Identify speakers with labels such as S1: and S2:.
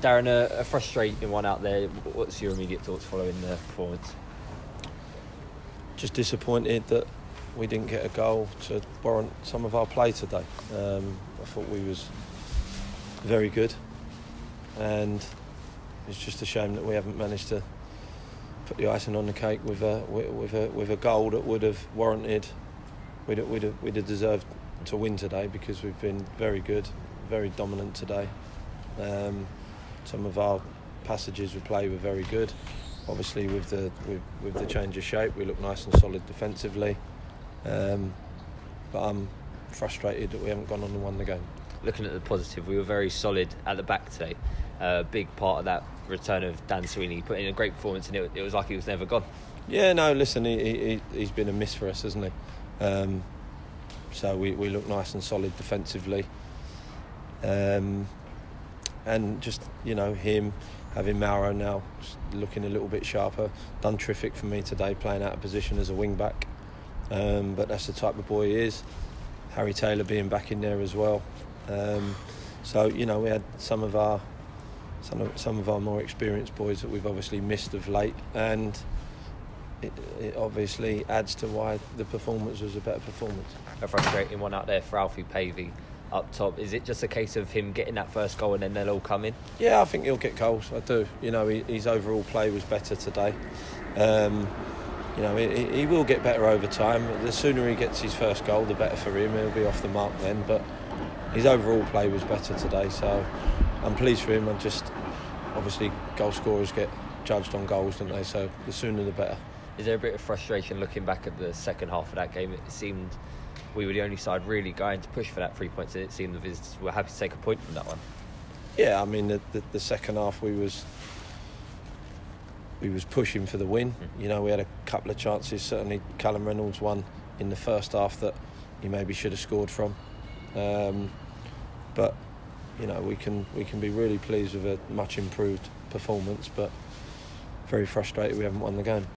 S1: Darren, a, a frustrating one out there. What's your immediate thoughts following the performance?
S2: Just disappointed that we didn't get a goal to warrant some of our play today. Um, I thought we was very good, and it's just a shame that we haven't managed to put the icing on the cake with a with a with a goal that would have warranted. We'd we'd have, we'd have deserved to win today because we've been very good, very dominant today. Um, some of our passages we play were very good. Obviously, with the with, with the change of shape, we look nice and solid defensively. Um, but I'm frustrated that we haven't gone on and won the game.
S1: Looking at the positive, we were very solid at the back today. A uh, big part of that return of Dan Sweeney, put in a great performance, and it, it was like he was never gone.
S2: Yeah, no, listen, he, he, has been a miss for us, hasn't he? Um, so we, we look nice and solid defensively. Um, and just, you know, him having Mauro now looking a little bit sharper, done terrific for me today, playing out of position as a wing back. Um, but that's the type of boy he is. Harry Taylor being back in there as well. Um, so you know we had some of our some of, some of our more experienced boys that we've obviously missed of late, and it, it obviously adds to why the performance was a better performance.
S1: A frustrating one out there for Alfie Pavey up top. Is it just a case of him getting that first goal and then they'll all come in?
S2: Yeah, I think he'll get goals. I do. You know, he, his overall play was better today. Um, you know, he, he, will get better over time. The sooner he gets his first goal, the better for him. He'll be off the mark then. But his overall play was better today, so I'm pleased for him. I'm just obviously goal scorers get judged on goals, don't they? So the sooner the better.
S1: Is there a bit of frustration looking back at the second half of that game? It seemed we were the only side really going to push for that three points, and it seemed the visitors were happy to take a point from that one.
S2: Yeah, I mean the, the, the second half we was we was pushing for the win. Mm. You know, we had a couple of chances. Certainly, Callum Reynolds won in the first half that he maybe should have scored from. Um, but you know, we can we can be really pleased with a much improved performance, but very frustrated we haven't won the game.